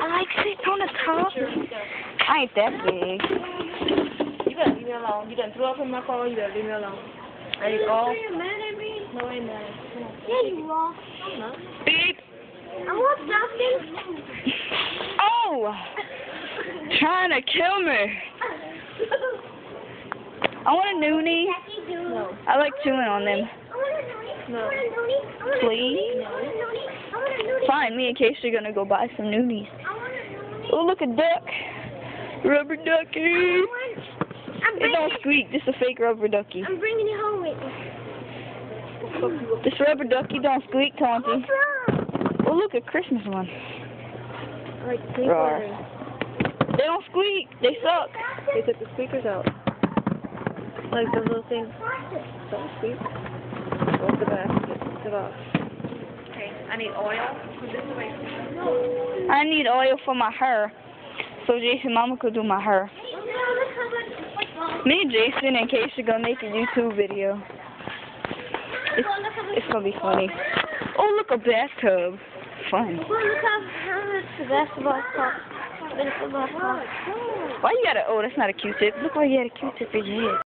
I like sitting on the top. I ain't that big. You better leave me alone. You done threw up in my car. You better leave me alone. There you go. you mad at me? No, I ain't mad. Yeah, you are. I'm not. Beep. I want something. Oh! Trying to kill me. I want a noonie. No. I like chewing on them. I want a noonie. No. I want a noonie. I want a Please? noonie. I want a noonie. I want a noonie. Fine, me and Casey are gonna go buy some noonies. I want a noonie. Oh, look a duck. Rubber ducky. It don't squeak. This is a fake rubber ducky. I'm bringing it home with me. This rubber ducky don't squeak, Tonty. Oh, look a Christmas one. Like, Roar. They don't squeak. They suck. They took the speakers out. Like those little things. Don't. Go the back. Get off. I need oil. I need oil for my hair. So Jason Mama could do my hair. Me, Jason, and Casey gonna make a YouTube video. It's, it's gonna be funny. Oh, look a bathtub. Fun. Why you got a? Oh, that's not a Q-tip. Look why you had a Q-tip in your head.